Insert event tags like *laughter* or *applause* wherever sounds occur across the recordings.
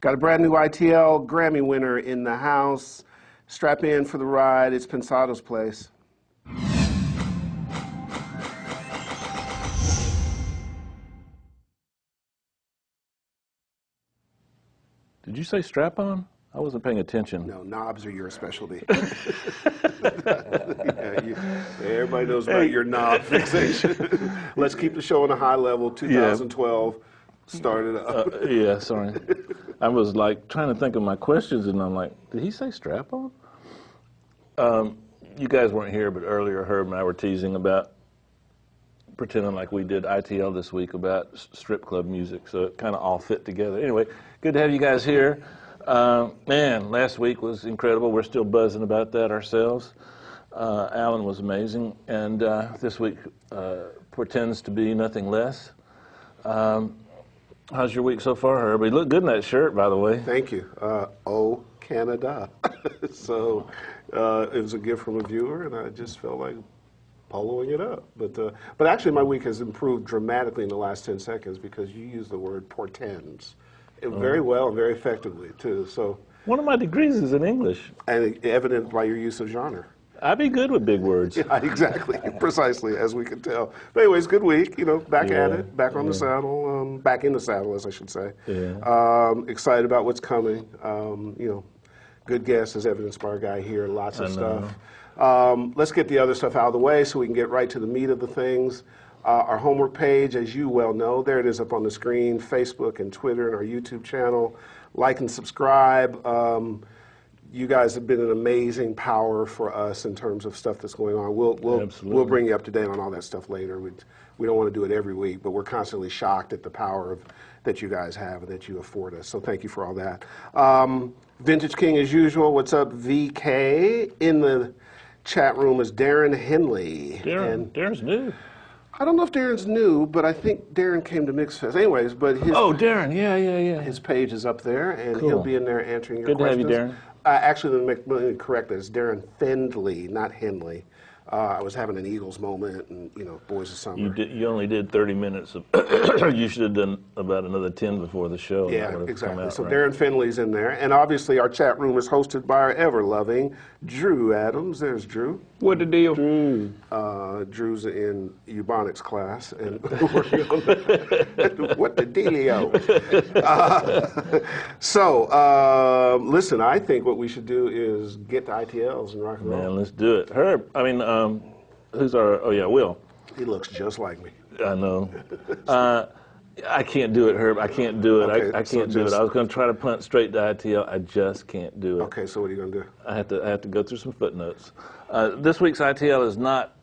Got a brand new ITL Grammy winner in the house. Strap in for the ride. It's Pensado's place. Did you say strap on? I wasn't paying attention. No, knobs are your specialty. *laughs* yeah, you, everybody knows about your knob fixation. *laughs* Let's keep the show on a high level. 2012 started up. Uh, yeah, sorry. I was like trying to think of my questions, and I'm like, did he say strap on? Um, you guys weren't here, but earlier Herb and I were teasing about pretending like we did ITL this week about strip club music, so it kind of all fit together. Anyway, good to have you guys here. Uh, man, last week was incredible. We're still buzzing about that ourselves. Uh, Alan was amazing, and uh, this week uh, portends to be nothing less. Um, how's your week so far, Herb? You look good in that shirt, by the way. Thank you. Uh, oh, Canada. *laughs* so uh, it was a gift from a viewer, and I just felt like poloing it up. But uh, but actually, my week has improved dramatically in the last ten seconds because you used the word portends it very well and very effectively too. So one of my degrees is in English, and evident by your use of genre. I'd be good with big words. *laughs* Yeah, exactly, *laughs* precisely, as we can tell. But anyways, good week. You know, back yeah, at it, back on yeah. the saddle, um, back in the saddle, as I should say. Yeah. Um, excited about what's coming. Um, you know, good guests, as evidenced by our guy here. Lots of stuff. Um, let's get the other stuff out of the way so we can get right to the meat of the things. Uh, our homework page, as you well know, there it is up on the screen, Facebook and Twitter and our YouTube channel. Like and subscribe. You guys have been an amazing power for us in terms of stuff that's going on. We'll, we'll, we'll bring you up to date on all that stuff later. We, we don't want to do it every week, but we're constantly shocked at the power of, that you guys have and that you afford us. So thank you for all that. Um, Vintage King, as usual. What's up, VK? In the chat room is Darren Henley. Darren, and Darren's new. I don't know if Darren's new, but I think Darren came to Mixfest. Anyways, but his oh Darren, yeah, yeah, yeah. His page is up there, and cool. he'll be in there answering your Good questions. Good to have you, Darren. Uh, actually, let me correct that. It's Darren Findley, not Henley. Uh, I was having an Eagles moment, and you know, boys of summer. You did. You only did 30 minutes of. *clears throat* you should have done about another 10 before the show. Yeah, exactly. So right? Darren Finley's in there, and obviously our chat room is hosted by our ever-loving Drew Adams. There's Drew. What the deal? Drew. Uh, Drew's in Ebonics class and working on the, what the dealio. Uh, *laughs* so uh, listen, I think what we should do is get to ITLs and rock and roll. Man, let's do it. Herb. I mean. Um, who's our? Oh yeah, Will. He looks just like me. I know. Uh, I can't do it, Herb. I can't do it. Okay, I, I, can't so do it. I was going to try to punt straight to ITL. I just can't do it. Okay, so what are you going to do? I have to. I have to go through some footnotes. Uh, this week's ITL is not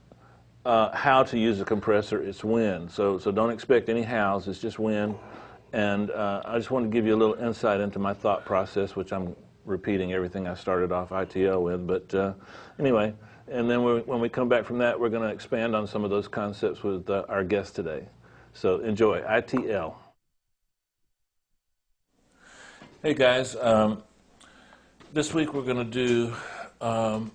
uh, how to use a compressor. It's when. So so don't expect any hows. It's just when. And uh, I just want to give you a little insight into my thought process, which I'm repeating everything I started off ITL with. But uh, anyway. And then when we come back from that, we're going to expand on some of those concepts with uh, our guest today. So enjoy ITL. Hey guys, um, this week we're going to do um,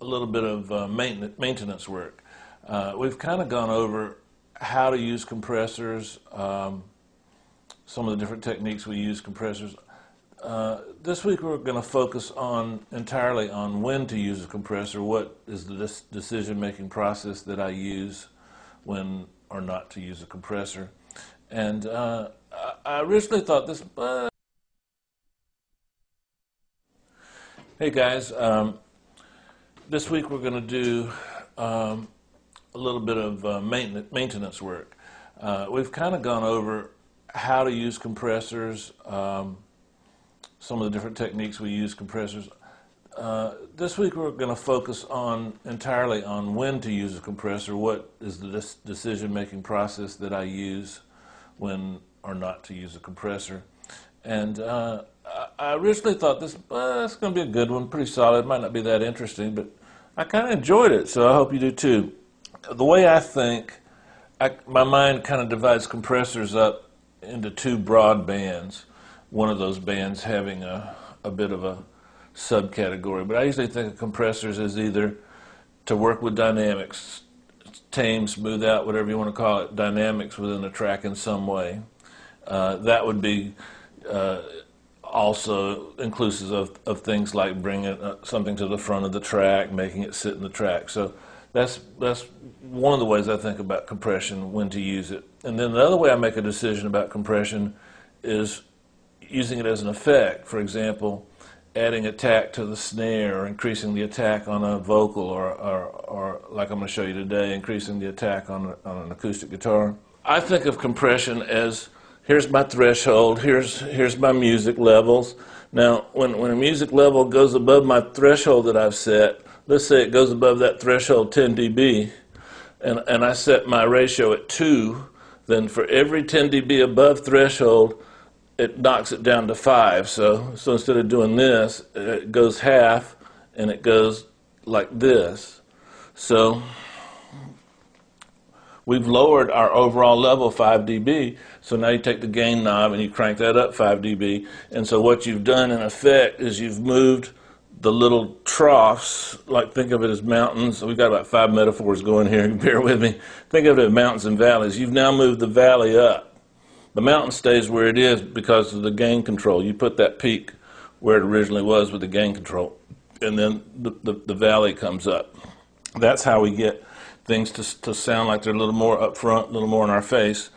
a little bit of uh, maintenance work. Uh, we've kind of gone over how to use compressors, um, some of the different techniques we use compressors. Uh, this week we're going to focus on entirely on when to use a compressor, what is the decision-making process that I use when or not to use a compressor. And uh, I originally thought this, uh, hey guys, um, this week we're going to do um, a little bit of uh, maintenance work. Uh, we've kind of gone over how to use compressors, um, some of the different techniques we use, compressors. Uh, this week we're going to focus on entirely on when to use a compressor, what is the decision-making process that I use when or not to use a compressor. And uh, I originally thought this, uh, it's going to be a good one, pretty solid, might not be that interesting, but I kind of enjoyed it, so I hope you do too. The way I think, I, my mind kind of divides compressors up into two broad bands one of those bands having a, a bit of a subcategory. But I usually think of compressors as either to work with dynamics, tame, smooth out, whatever you want to call it, dynamics within a track in some way. Uh, that would be uh, also inclusive of, of things like bringing uh, something to the front of the track, making it sit in the track. So that's that's one of the ways I think about compression, when to use it. And then the other way I make a decision about compression is using it as an effect. For example, adding attack to the snare or increasing the attack on a vocal or, or, or like I'm going to show you today, increasing the attack on, on an acoustic guitar. I think of compression as here's my threshold, here's, here's my music levels. Now, when, when a music level goes above my threshold that I've set, let's say it goes above that threshold 10 dB, and, and I set my ratio at 2, then for every 10 dB above threshold, it knocks it down to 5. So, so instead of doing this, it goes half, and it goes like this. So we've lowered our overall level 5 dB. So now you take the gain knob and you crank that up 5 dB. And so what you've done in effect is you've moved the little troughs, like think of it as mountains. We've got about five metaphors going here, *laughs* bear with me. Think of it as mountains and valleys. You've now moved the valley up. The mountain stays where it is because of the gain control. You put that peak where it originally was with the gain control, and then the, the, the valley comes up. That's how we get things to, to sound like they're a little more up front, a little more in our face.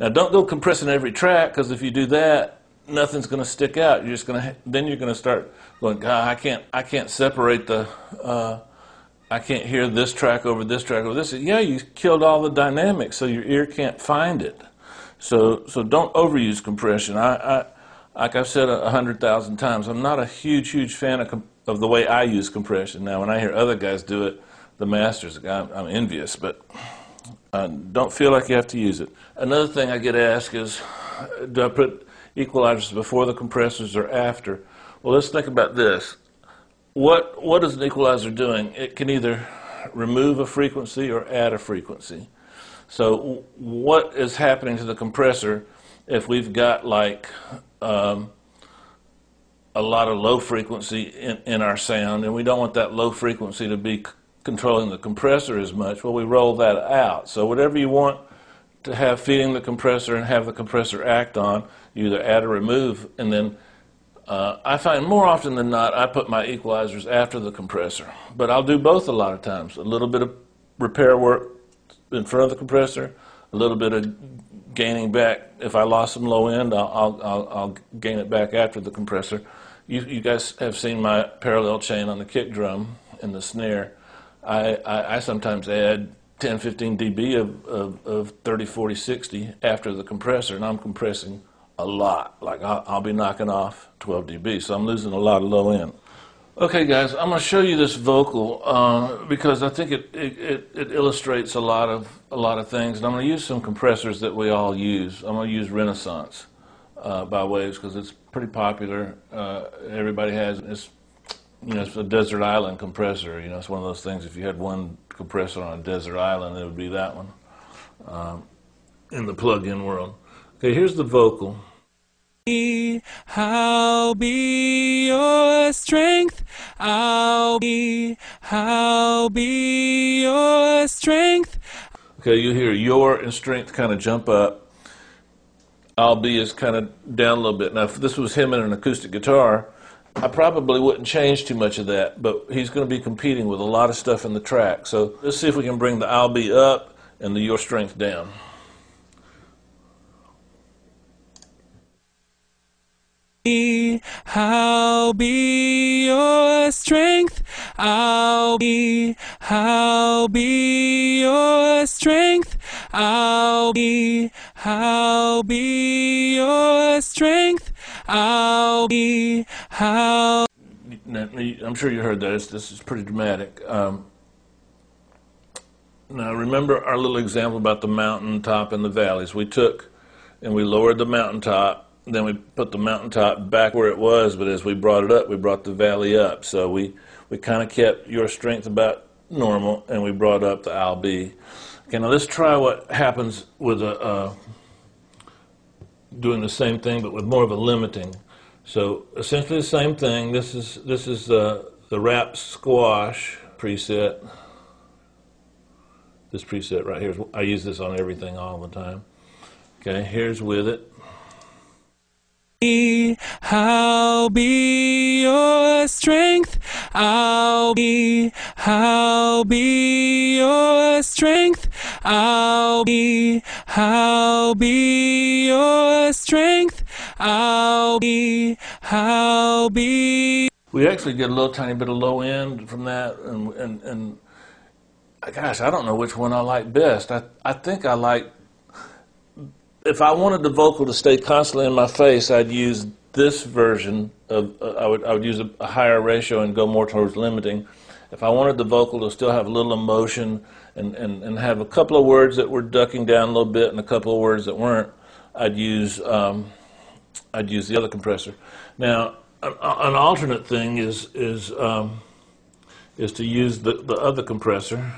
Now, don't go compressing every track because if you do that, nothing's going to stick out. You're just going to then you're going to start going, God, I can't I can't separate the uh, I can't hear this track over this track over this. Yeah, you killed all the dynamics, so your ear can't find it. So so don't overuse compression. I, I like I've said a hundred thousand times, I'm not a huge huge fan of of the way I use compression. Now, when I hear other guys do it, the masters, I'm, I'm envious, but. Uh, don't feel like you have to use it. Another thing I get asked is, do I put equalizers before the compressors or after. Well, let's think about this. What, what is an equalizer doing? It can either remove a frequency or add a frequency. So what is happening to the compressor if we've got like um, a lot of low frequency in, in our sound and we don't want that low frequency to be controlling the compressor as much? Well, we roll that out. So whatever you want to have feeding the compressor and have the compressor act on, you either add or remove, and then uh, I find more often than not I put my equalizers after the compressor, but I'll do both a lot of times. A little bit of repair work in front of the compressor, a little bit of gaining back. If I lost some low end, I'll, I'll, I'll, gain it back after the compressor. You, you, guys have seen my parallel chain on the kick drum and the snare. I, I, I sometimes add 10, 15 dB of, of, of 30, 40, 60 after the compressor, and I'm compressing a lot. Like I'll, I'll be knocking off 12 dB, so I'm losing a lot of low end. Okay, guys, I'm going to show you this vocal uh, because I think it, it, it, illustrates a lot of a lot of things, and I'm going to use some compressors that we all use. I'm going to use Renaissance uh, by Waves because it's pretty popular. Uh, everybody has it's you know it's a desert island compressor. You know, it's one of those things. If you had one compressor on a desert island, it would be that one um, in the plug-in world. Okay, here's the vocal. I'll be your strength. I'll be, I'll be your strength. Okay, you hear your and strength kind of jump up. I'll be is kind of down a little bit. Now, if this was him in an acoustic guitar, I probably wouldn't change too much of that, but he's going to be competing with a lot of stuff in the track. So let's see if we can bring the I'll be up and the your strength down. I'll be your strength. I'll be, I'll be your strength. I'll be, I'll be your strength. I'll be, I'll. I'm sure you heard this. This is pretty dramatic. Um, now, remember our little example about the mountaintop and the valleys. We took and we lowered the mountaintop then we put the mountaintop back where it was, but as we brought it up, we brought the valley up. So we, we kind of kept your strength about normal, and we brought up the I'll be. Okay, now let's try what happens with a, uh, doing the same thing, but with more of a limiting. So essentially the same thing. This is this is uh, the rap squash preset. This preset right here. I use this on everything all the time. Okay, here's with it. I'll be your strength. I'll be, I'll be your strength. I'll be, I'll be your strength. I'll be, I'll be. We actually get a little tiny bit of low end from that, and and, and gosh, I don't know which one I like best. I I think I like. If I wanted the vocal to stay constantly in my face, I'd use this version of. Uh, I would I would use a, a higher ratio and go more towards limiting. If I wanted the vocal to still have a little emotion and, and, and have a couple of words that were ducking down a little bit and a couple of words that weren't, I'd use um, I'd use the other compressor. Now, an, an alternate thing is is um, is to use the, the other compressor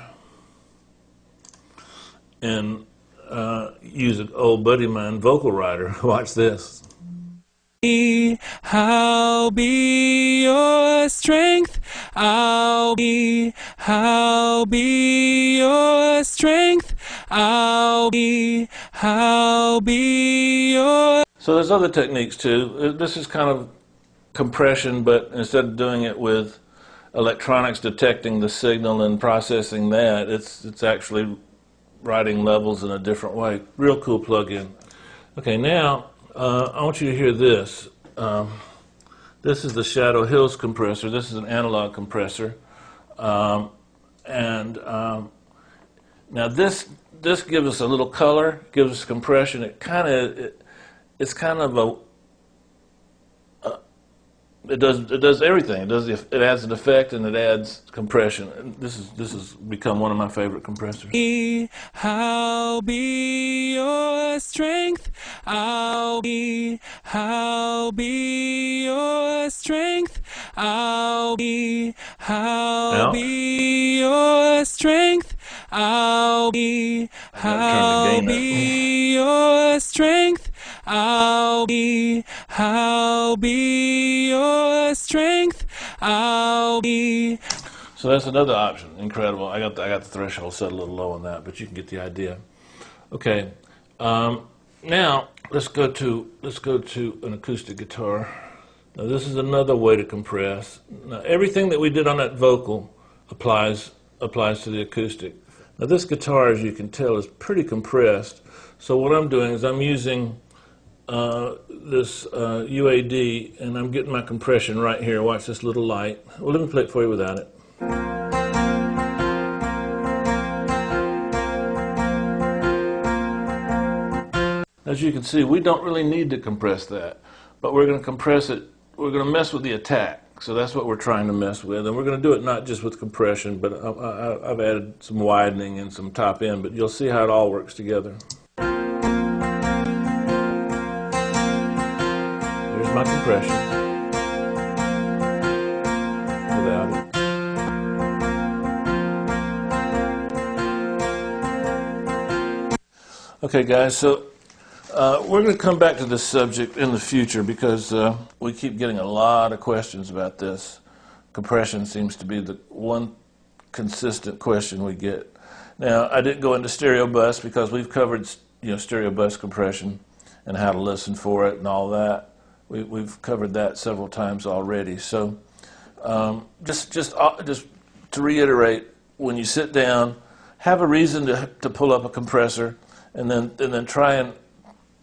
and uh, use an old buddy of mine, Vocal Rider. *laughs* Watch this. I'll be your strength. I'll be, I'll be your strength. I'll be, I'll be your. So there's other techniques too. Uh, This is kind of compression, but instead of doing it with electronics detecting the signal and processing that, it's it's actually writing levels in a different way. Real cool plug-in. Okay, now uh, I want you to hear this. Um, this is the Shadow Hills compressor. This is an analog compressor, um, and um, now this this gives us a little color, gives us compression. It kind of it, it's kind of a it does it does everything. It does it adds an effect and it adds compression. And this is this has become one of my favorite compressors. I'll be your strength. I'll be, I'll be your strength. I'll be, I'll Now? be your strength. I'll be, gotta turn the I'll be your strength. I'll be, I'll be your strength. I'll be. So that's another option. Incredible. I got the, I got the threshold set a little low on that, but you can get the idea. Okay. Um, now let's go to let's go to an acoustic guitar. Now this is another way to compress. Now everything that we did on that vocal applies applies to the acoustic. Now this guitar, as you can tell, is pretty compressed. So what I'm doing is I'm using uh, this uh, UAD and I'm getting my compression right here. Watch this little light. Well, let me play it for you without it. As you can see, we don't really need to compress that, but we're going to compress it, we're going to mess with the attack. So that's what we're trying to mess with. And we're going to do it not just with compression, but I, I, I've added some widening and some top end, but you'll see how it all works together. Compression. Without it. Okay, guys, so uh, we're going to come back to this subject in the future because uh, we keep getting a lot of questions about this. Compression seems to be the one consistent question we get. Now, I didn't go into stereo bus because we've covered you know stereo bus compression and how to listen for it and all that. We, we've covered that several times already. So, um, just just uh, just to reiterate, when you sit down, have a reason to to pull up a compressor, and then and then try and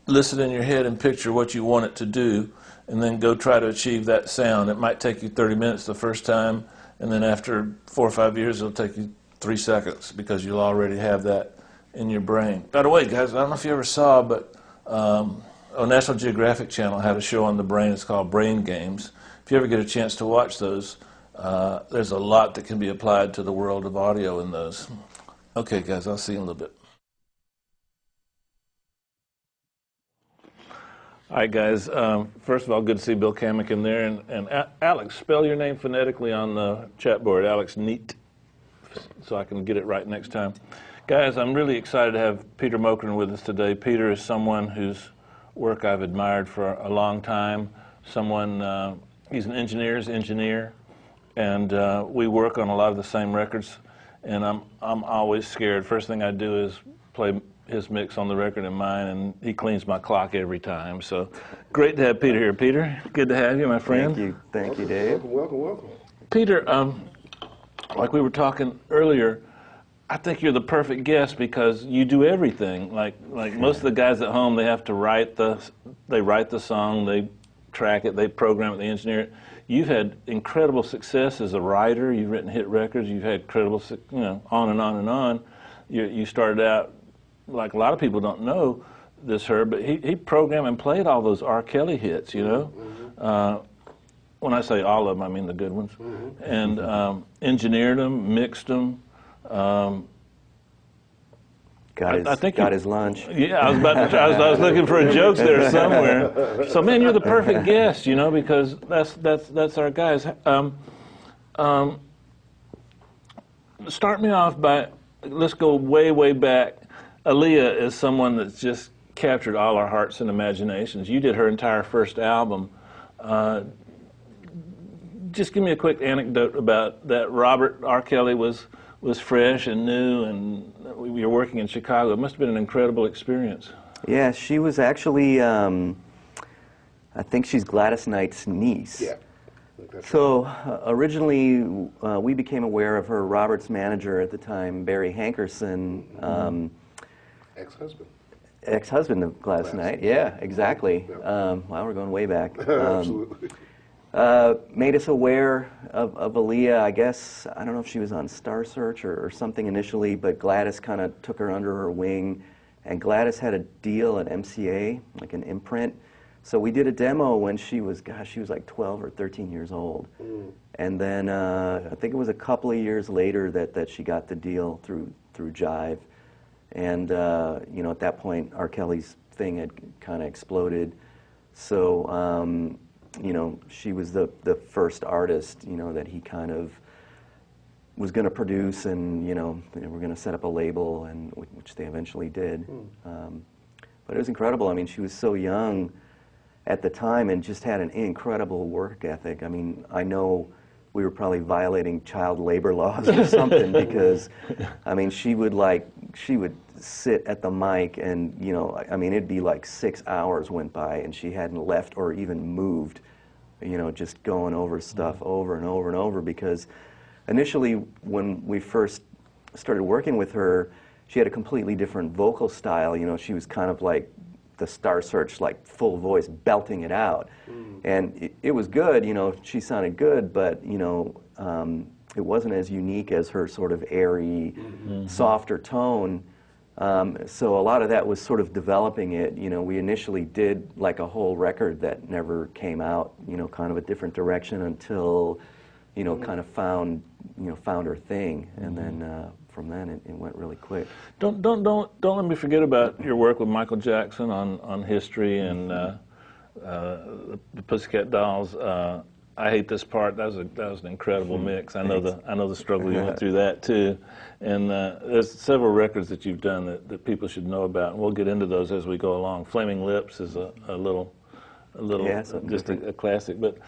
listen in your head and picture what you want it to do, and then go try to achieve that sound. It might take you 30 minutes the first time, and then after four or five years, it'll take you three seconds because you'll already have that in your brain. By the way, guys, I don't know if you ever saw, but um, on National Geographic Channel had a show on the brain. It's called Brain Games. If you ever get a chance to watch those, uh, there's a lot that can be applied to the world of audio in those. Okay, guys, I'll see you in a little bit. All right, guys. Um, first of all, good to see Bill Kamek in there. And, and A- Alex, spell your name phonetically on the chat board. Alex Neat, so I can get it right next time. Guys, I'm really excited to have Peter Mokran with us today. Peter is someone whose work I've admired for a long time. Someone, uh, he's an engineer's engineer, and uh, we work on a lot of the same records. And I'm, I'm always scared. First thing I do is play his mix on the record and mine, and he cleans my clock every time. So great to have Peter here. Peter, good to have you, my friend. Thank you. Thank you, Dave. Welcome, welcome, welcome. Peter, um, like we were talking earlier, I think you're the perfect guest because you do everything. Like like most of the guys at home, they have to write the they write the song, they track it, they program it, they engineer it. You've had incredible success as a writer. You've written hit records. You've had incredible, you know, on and on and on. You, you started out like a lot of people don't know this, Herb, but he, he programmed and played all those R. Kelly hits. You know, uh, when I say all of them, I mean the good ones, and um, engineered them, mixed them. Um, Got I- his, I think got you- his lunch. yeah, I was about to. Try, I, was, I was looking for a joke there somewhere. So, man, you're the perfect guest, you know, because that's that's that's our guys. Um, um, start me off by let's go way way back. Aaliyah is someone that's just captured all our hearts and imaginations. You did her entire first album. Uh, just give me a quick anecdote about that. Robert R. Kelly was was fresh and new, and we were working in Chicago. It must have been an incredible experience. Yeah, she was actually, um, I think she's Gladys Knight's niece. Yeah. I think that's So uh, originally, uh, we became aware of her. Robert's manager at the time, Barry Hankerson, um, ex-husband. ex-husband of Gladys Gladys. Knight. Yeah, exactly. Yep. Um, wow, we're going way back. *laughs* Um, Absolutely. Uh, made us aware of, of Aaliyah. I guess I don't know if she was on Star Search or, or something initially, but Gladys kind of took her under her wing, and Gladys had a deal at MCA, like an imprint. So we did a demo when she was, gosh, she was like 12 or 13 years old, and then uh, I think it was a couple of years later that, that she got the deal through through Jive, and uh, you know at that point R. Kelly's thing had kind of exploded. So, um, you know, she was the, the first artist, you know, that he kind of was going to produce and, you know, they were going to set up a label, and which they eventually did. Um, but it was incredible. I mean, she was so young at the time and just had an incredible work ethic. I mean, I know we were probably violating child labor laws or something *laughs* because, I mean, she would like, she would sit at the mic and, you know, I I mean, it'd be like six hours went by and she hadn't left or even moved, you know, just going over stuff mm-hmm. over and over and over because initially when we first started working with her, she had a completely different vocal style. You know, she was kind of like the Star Search, like full voice, belting it out. And it, it was good, you know, she sounded good, but, you know, um, it wasn't as unique as her sort of airy, softer tone. Um, so a lot of that was sort of developing it. You know, we initially did like a whole record that never came out, you know, kind of a different direction until, you know, kind of found, you know, found her thing. And then uh, from then it, went really quick. Don't don't don't don't let me forget about your work with Michael Jackson on on history and uh, uh, the Pussycat Dolls. Uh, I hate this part. That was a that was an incredible mix. I know the I know the struggle you went *laughs* through that too. And uh, there's several records that you've done that, that people should know about, and we'll get into those as we go along. Flaming Lips is a, a little a little Yeah, just a, a classic, but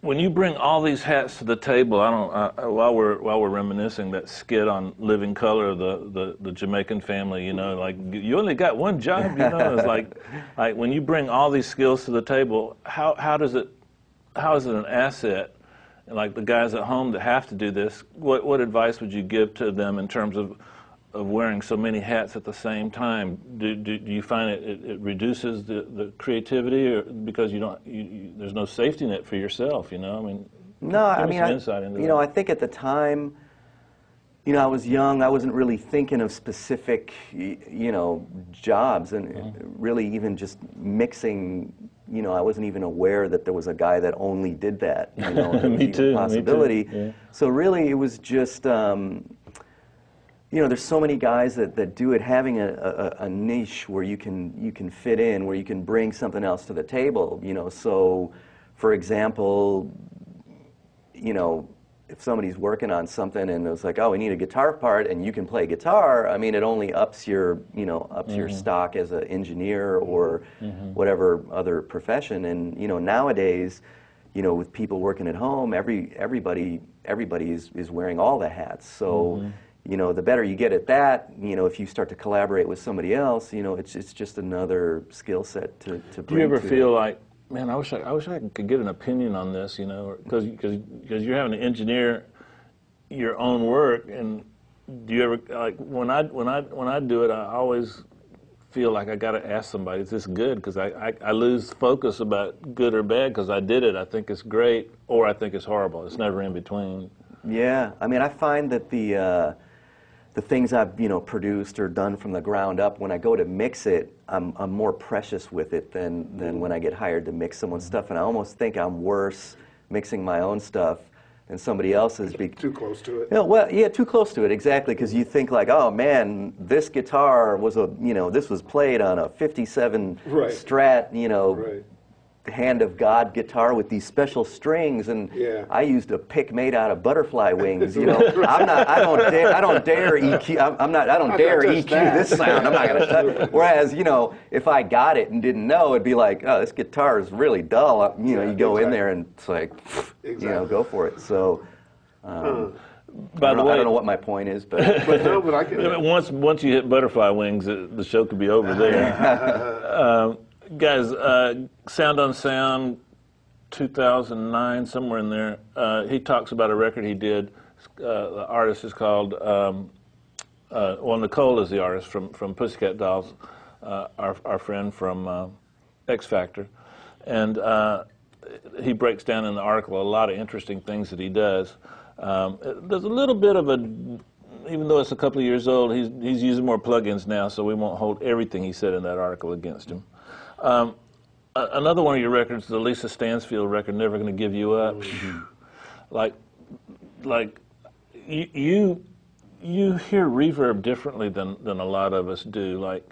when you bring all these hats to the table, I don't. Uh, while we're while we're reminiscing, that skit on Living Color, the, the the Jamaican family, you know, like you only got one job, you know. It's like *laughs* like when you bring all these skills to the table, how how does it how is it an asset? And like the guys at home that have to do this, what what advice would you give to them in terms of of wearing so many hats at the same time? Do, do, do you find it, it, it reduces the, the creativity or because you don't, you, you, there's no safety net for yourself, you know? I mean, No, I mean, I, you that. know, I think at the time, you know, I was young. I wasn't really thinking of specific, you know, jobs, and Mm-hmm. really even just mixing. You know, I wasn't even aware that there was a guy that only did that. You know, *laughs* Me too, me too, possibility. yeah. So really, it was just. Um, you know, there's so many guys that, that do it. Having a, a, a niche where you can you can fit in, where you can bring something else to the table. You know, so for example, you know, if somebody's working on something and it's like, oh, we need a guitar part, and you can play guitar, I mean, it only ups your, you know, ups your mm-hmm. stock as an engineer or mm-hmm. whatever other profession. And you know, nowadays, you know, with people working at home, every everybody everybody is, is wearing all the hats. So, mm-hmm. You know, the better you get at that, you know, if you start to collaborate with somebody else, you know, it's it's just another skill set to to bring. Do you ever feel it. like, man, I wish I, I wish I could get an opinion on this, you know, because because you're having to engineer your own work, and do you ever like when I when I when I do it, I always feel like I got to ask somebody, is this good? Because I, I I lose focus about good or bad because I did it. I think it's great, or I think it's horrible. It's never in between. Yeah, I mean, I find that the uh, the things I've you know produced or done from the ground up, when I go to mix it, I'm I'm more precious with it than than when I get hired to mix someone's stuff, and I almost think I'm worse mixing my own stuff than somebody else's. Be- Too close to it. yeah, well, yeah, too close to it, exactly, because you think like, oh man, this guitar was a, you know, this was played on a '57 Right. Strat, you know, Right. Hand of God guitar with these special strings, and Yeah. I used a pick made out of butterfly wings. You know, *laughs* I'm not, I don't dare, I don't dare EQ, I'm, I'm not, I don't Not dare EQ that. this sound. I'm not gonna touch. *laughs* Whereas, you know, if I got it and didn't know, it'd be like, oh, this guitar is really dull. Uh, You know, Yeah, you go in there and it's like, you know, go for it. So. Um, By I the don't, way, I don't know what my point is, but *laughs* But no, but I can. Once once you hit butterfly wings, it, the show could be over there. um, guys, uh, Sound on Sound, 2009, somewhere in there. Uh, he talks about a record he did. Uh, the artist is called. Um, uh, well, Nicole is the artist from from Pussycat Dolls, uh, our our friend from uh, X Factor, and he breaks down in the article a lot of interesting things that he does. Um, there's a little bit of a, even though it's a couple of years old, he's he's using more plugins now, so we won't hold everything he said in that article against him. Um, another one of your records, the Lisa Stansfield record, "Never Gonna Give You Up," like like you, you you hear reverb differently than, than a lot of us do. Like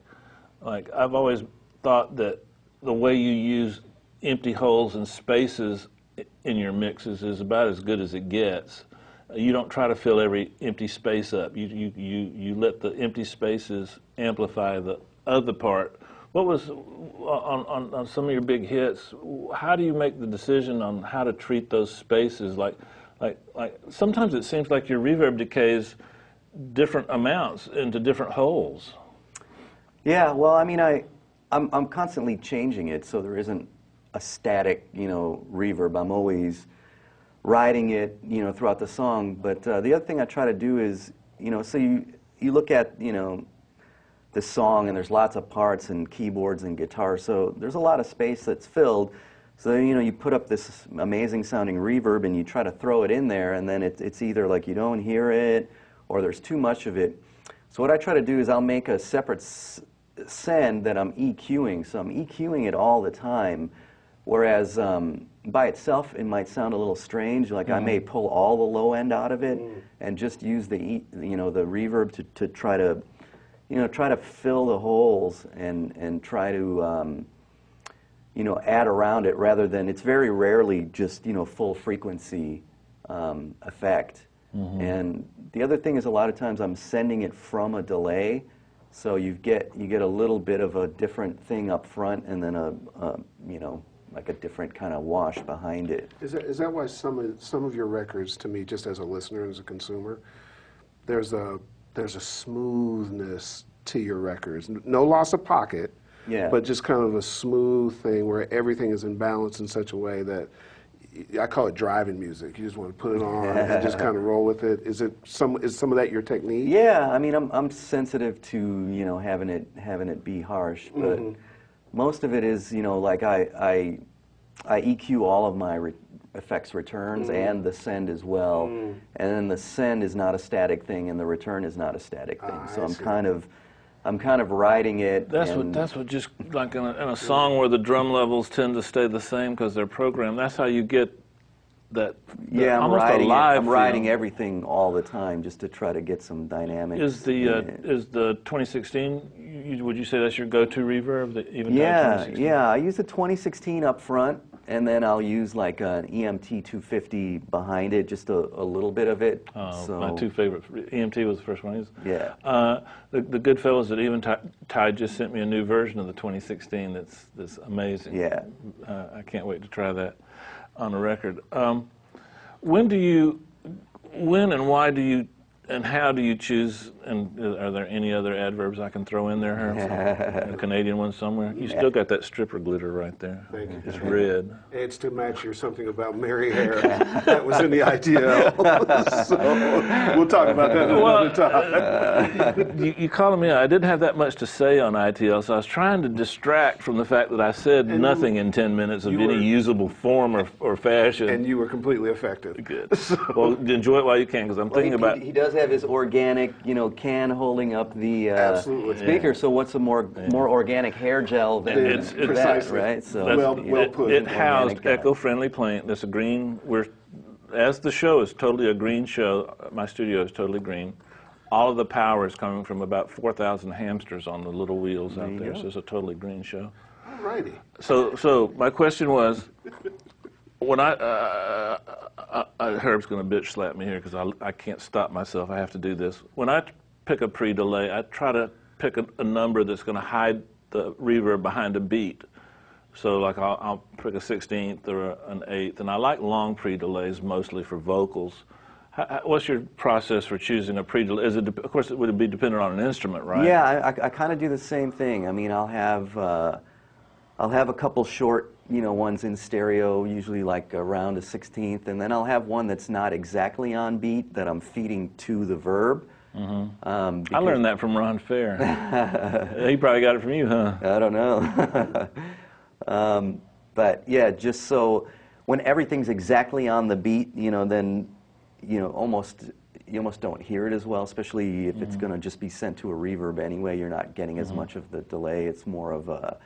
like I've always thought that the way you use empty holes and spaces in your mixes is about as good as it gets. You don't try to fill every empty space up. You you you, you let the empty spaces amplify the other part. What was on, on, on some of your big hits? How do you make the decision on how to treat those spaces? Like, like, like sometimes it seems like your reverb decays different amounts into different holes. Yeah, well, I mean, I, I'm, I'm constantly changing it, so there isn't a static, you know, reverb. I'm always riding it, you know, throughout the song. But uh, the other thing I try to do is, you know, so you, you look at, you know, the song and there's lots of parts and keyboards and guitar, so there's a lot of space that's filled. So, you know, you put up this amazing sounding reverb and you try to throw it in there, and then it, it's either like you don't hear it or there's too much of it. So, what I try to do is I'll make a separate s- send that I'm EQing. So, I'm EQing it all the time. Whereas um, by itself, it might sound a little strange. Like I may pull all the low end out of it and just use the e- you know the reverb to, to try to you know try to fill the holes and and try to um, you know add around it rather than it's very rarely just you know full frequency um, effect. And the other thing is a lot of times I'm sending it from a delay. So you get you get a little bit of a different thing up front, and then a, a you know like a different kind of wash behind it. Is that, is that why some of, some of your records, to me, just as a listener and as a consumer, there's a, there's a smoothness to your records? No loss of pocket, Yeah. but just kind of a smooth thing where everything is in balance in such a way that I call it driving music. You just want to put it on and just *laughs* kind of roll with it. Is it some? Is some of that your technique? Yeah, I mean, I'm I'm sensitive to you know having it having it be harsh, but mm-hmm. most of it is you know like I I I EQ all of my re- effects returns and the send as well, and then the send is not a static thing and the return is not a static thing. Ah, so I I'm see. kind of I'm kind of riding it. That's what that's what just like in a, in a song where the drum levels tend to stay the same because they're programmed. That's how you get that. that yeah, I'm almost riding a it. I'm riding feel. everything all the time just to try to get some dynamics. Is the uh, in it. is the 2016? You, would you say that's your go-to reverb? The even Yeah, yeah. I use the 2016 up front, and then I'll use like an EMT 250 behind it, just a, a little bit of it. Oh, so, my two favorite. EMT was the first one. I. Yeah. Uh, the, the good fellows at Eventide just sent me a new version of the 2016 that's, that's amazing. Yeah. Uh, I can't wait to try that on a record. Um, when do you, when and why do you and how do you choose? And uh, are there any other adverbs I can throw in there? Herb? *laughs* a Canadian one somewhere. You still got that stripper glitter right there. Thank you. It's red. It's to match your something about Mary hair. that was in the ITL. *laughs* so we'll talk about that another time. you, you calling me out. I didn't have that much to say on ITL, so I was trying to distract from the fact that I said And nothing in 10 minutes of any were- usable form or, or fashion. and you were completely effective. Good. *laughs* Well, enjoy it while you can, because I'm Well, he, thinking about. he, he does have his organic, you know, can holding up the uh, Absolutely. speaker. So what's a more more organic hair gel than It's- it's- that, Precisely. right? So That's- Well- well it, put. It housed Organic eco-friendly plant. That's a green. We're as the show is totally a green show. My studio is totally green. All of the power is coming from about 4,000 hamsters on the little wheels out there. go. So it's a totally green show. All righty. So, so my question was, when I, uh, uh, uh, Herb's going to bitch slap me here because I, I can't stop myself. I have to do this. When I pick a pre-delay, I try to pick a, a number that's going to hide the reverb behind a beat. So, like, I'll, I'll pick a 16th or an eighth, and I like long pre-delays mostly for vocals. How, what's your process for choosing a pre-delay? Is it, of course, it would be dependent on an instrument, right? Yeah, I, I, I kind of do the same thing. I mean, I'll have uh, I'll have a couple short, you know, ones in stereo, usually like around a sixteenth, and then I'll have one that's not exactly on beat that I'm feeding to the verb. Um, I learned that from Ron Fair. *laughs* he probably got it from you, huh? I don't know. *laughs* um, but yeah, just so when everything's exactly on the beat, you know, then you know almost you almost don't hear it as well, especially if it's going to just be sent to a reverb anyway. You're not getting as much of the delay. It's more of a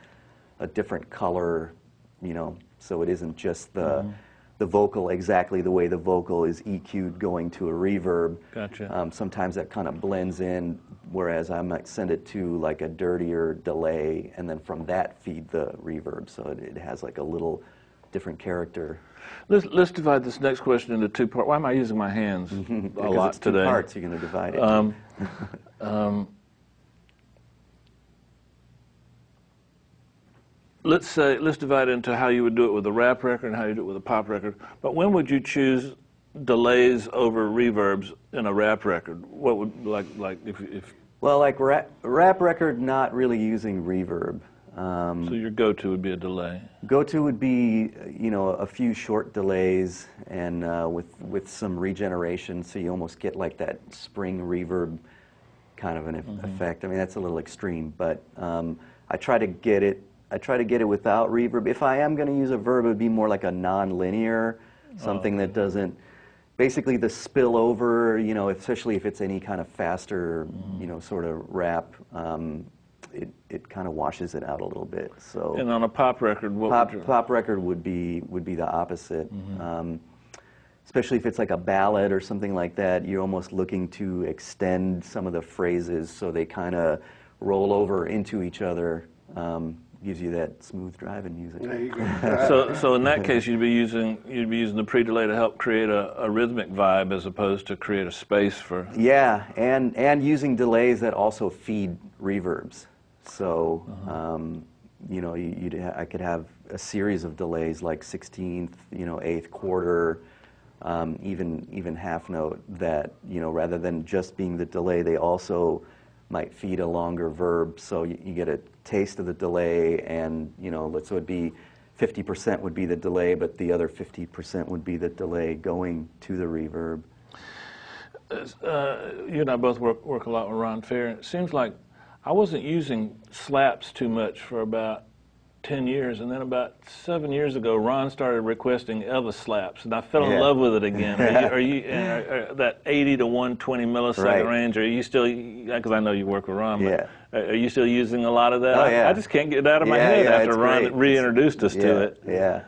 a different color, you know, so it isn't just the the vocal exactly the way the vocal is EQ'd going to a reverb. Gotcha. Um, sometimes that kind of blends in, whereas I might send it to like a dirtier delay, and then from that feed the reverb, so it, it has like a little different character. Let's, let's divide this next question into two parts. Why am I using my hands *laughs* a lot it's two today? parts, you're going to divide it. Um, *laughs* um, let's say let's divide into how you would do it with a rap record and how you do it with a pop record. But when would you choose delays over reverbs in a rap record? What would like like if if well, like rap, rap record, not really using reverb. Um, so your go-to would be a delay. Go-to would be, you know, a few short delays and uh, with with some regeneration, so you almost get like that spring reverb kind of an eff- effect. I mean, that's a little extreme, but um, I try to get it. I try to get it without reverb. If I am going to use a verb, it would be more like a non-linear, something that doesn't. Basically, the spillover, you know, especially if it's any kind of faster, you know, sort of rap, um, it, it kind of washes it out a little bit. So And on a pop record, what pop, would you, pop record would be would be the opposite. Um, especially if it's like a ballad or something like that, you're almost looking to extend some of the phrases so they kind of roll over into each other. Um, gives you that smooth driving music. There you so so in that case you'd be using you'd be using the pre-delay to help create a, a rhythmic vibe as opposed to create a space for Yeah, and and using delays that also feed reverbs. So, um, you know, you, you'd ha- I could have a series of delays like 16th, you know, eighth quarter, um, even even half note. That you know, rather than just being the delay, they also might feed a longer verb. So you, you get a taste of the delay, and you know, let's so it'd be 50% would be the delay, but the other 50% would be the delay going to the reverb. uh, you and I both work, work a lot with Ron Fair. It seems like I wasn't using slaps too much for about 10 years, and then about seven years ago, Ron started requesting Elvis slaps, and I fell in love with it again. Are you, are you are, *laughs* are uh, uh, that 80 to 120 millisecond Right. range? Are you still? Uh, because I know you work with Ron. but Yeah. Are you still using a lot of that? Oh, I- yeah. I, just can't get it out of my Yeah, head yeah, after Ron great. reintroduced us yeah, to it. Yeah.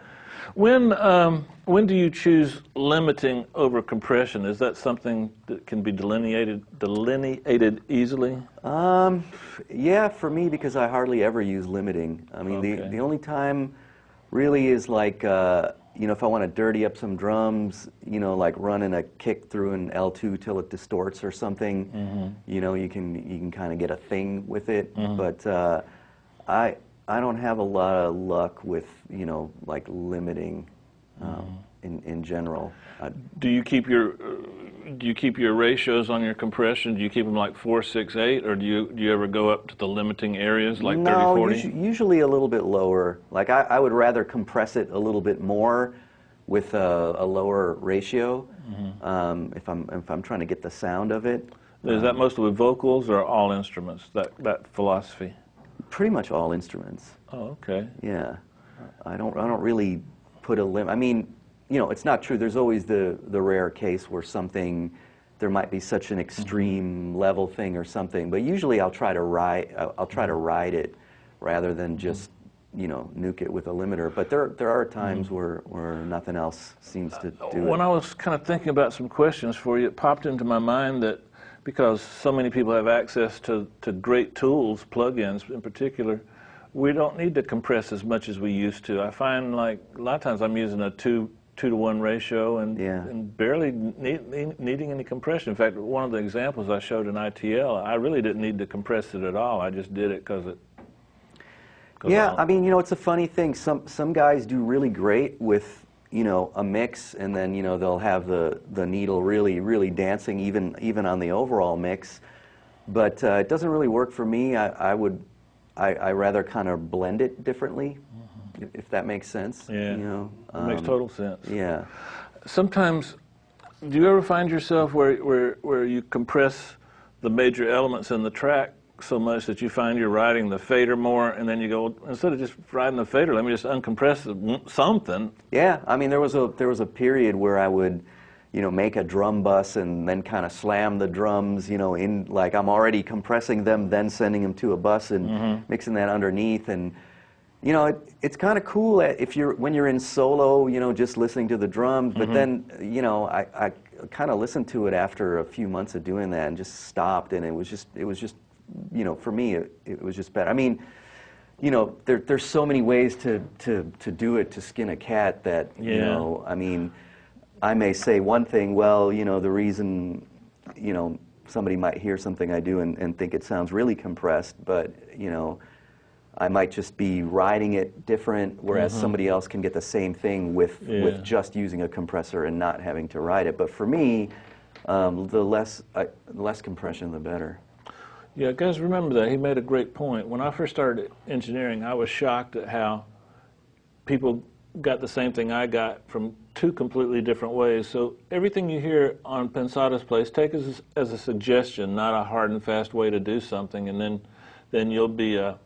When um, when do you choose limiting over compression? Is that something that can be delineated delineated easily? Um, yeah, for me, because I hardly ever use limiting. I mean, Okay. the, the only time really is like, uh, you know, if I want to dirty up some drums, you know, like running a kick through an L2 till it distorts or something, Mm-hmm. you know, you can, you can kind of get a thing with it. But uh, I, I don't have a lot of luck with, you know, like limiting um, Mm-hmm. in, in general. Uh, Do you keep your uh, do you keep your ratios on your compression? Do you keep them like four, six, eight, or do you do you ever go up to the limiting areas like no, 30, 40? usu- usually a little bit lower. Like I, I would rather compress it a little bit more with a, a lower ratio Mm-hmm. um, if I'm if I'm trying to get the sound of it. Is that mostly with vocals or all instruments? That that philosophy. Pretty much all instruments. Oh, okay. Yeah, I don't I don't really put a limit. I mean, you know, it's not true. There's always the the rare case where something there might be such an mm-hmm. extreme level thing or something. But usually I'll try to ride I'll try to mm-hmm. ride it rather than mm-hmm. just you know nuke it with a limiter. But there there are times where where nothing else seems to uh, do When it. I was kind of thinking about some questions for you, it popped into my mind that because so many people have access to, to great tools, plugins in particular, we don't need to compress as much as we used to. I find like a lot of times I'm using a two two to one ratio and, Yeah. and barely need, need, needing any compression. In fact, one of the examples I showed in ITL, I really didn't need to compress it at all. I just did it because it. 'cause Yeah, I- I mean, you know, it's a funny thing. Some some guys do really great with you know a mix, and then you know they'll have the the needle really really dancing even even on the overall mix. But uh, it doesn't really work for me. I, I would I, I rather kind of blend it differently, if, if that makes sense. Mm-hmm. Yeah. You know. it makes um, total sense. Yeah. sometimes do you ever find yourself where, where, where you compress the major elements in the track so much that you find you're riding the fader more and then you go instead of just riding the fader let me just uncompress something. Yeah, I mean there was a there was a period where I would, you know, make a drum bus and then kind of slam the drums, you know, in like I'm already compressing them, then sending them to a bus and mm-hmm. mixing that underneath, and you know, it, it's kind of cool if you're when you're in solo, you know, just listening to the drums. But mm-hmm. then, you know, I, I kind of listened to it after a few months of doing that and just stopped, and it was just it was just, you know, for me it, it was just better. I mean you know, there, there's so many ways to, to, to do it to skin a cat that, you know, I mean, I may say one thing, well, you know, the reason, you know, somebody might hear something I do and, and think it sounds really compressed, but, you know, I might just be riding it different, whereas somebody else can get the same thing with, Yeah. with just using a compressor and not having to ride it. But for me, um, the less, uh, the less compression, the better. Yeah guys remember that. He made a great point. When i first started engineering i was shocked at how people got the same thing i got from two completely different ways. So everything you hear on Pensado's Place take as, as a suggestion not a hard and fast way to do something and then then you'll be a,